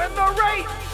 win the race!